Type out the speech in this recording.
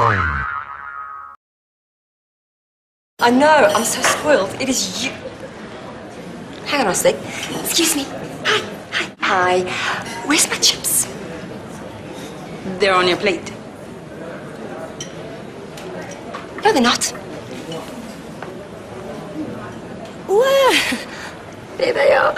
I know, I'm so spoiled. It is you. Hang on a sec. Excuse me. Hi, hi, hi. Where's my chips? They're on your plate. No, they're not. Where? There they are.